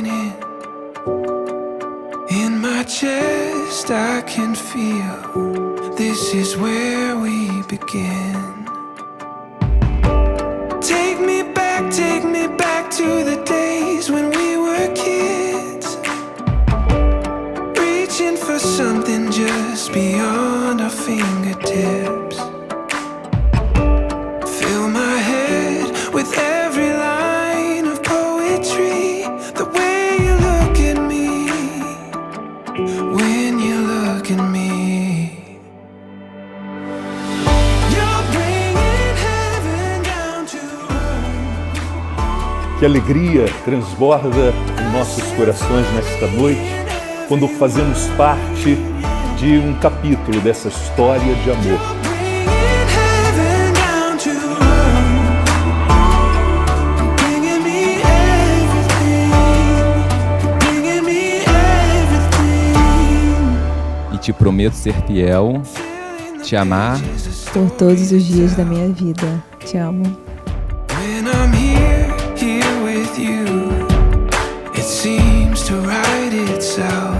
in. In my chest, I can feel this is where we begin. Take me back, take me back to the days when we were kids. Reaching for something just beyond our fingertips. Fill my head with look at me. Que alegria transborda em nossos corações nesta noite quando fazemos parte de um capítulo dessa história de amor. Te prometo ser fiel, te amar por todos os dias da minha vida. Te amo. When I'm here, here with you, it seems to right itself.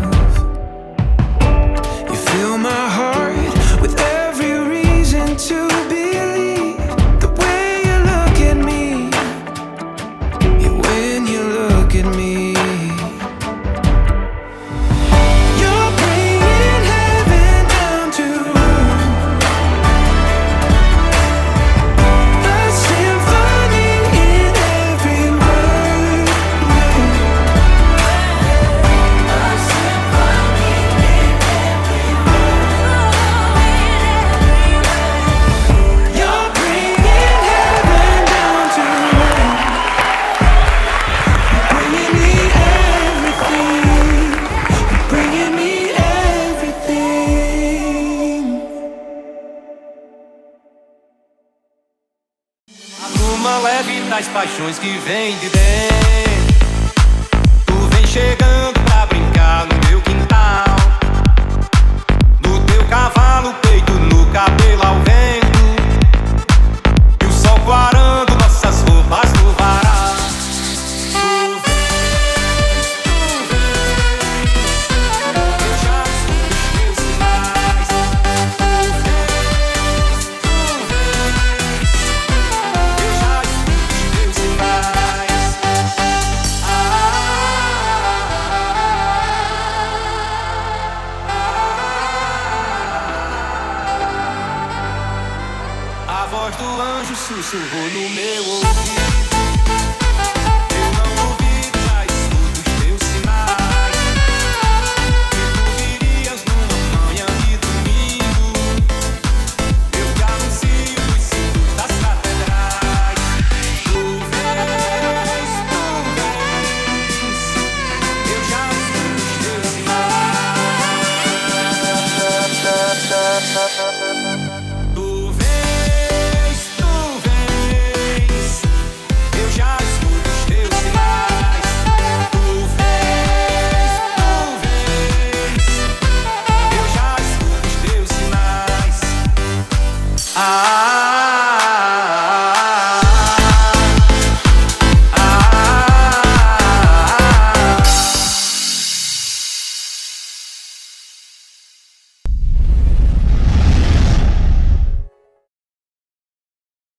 Das paixões que vem de dentro sussurrou no meu ouvido. Ah.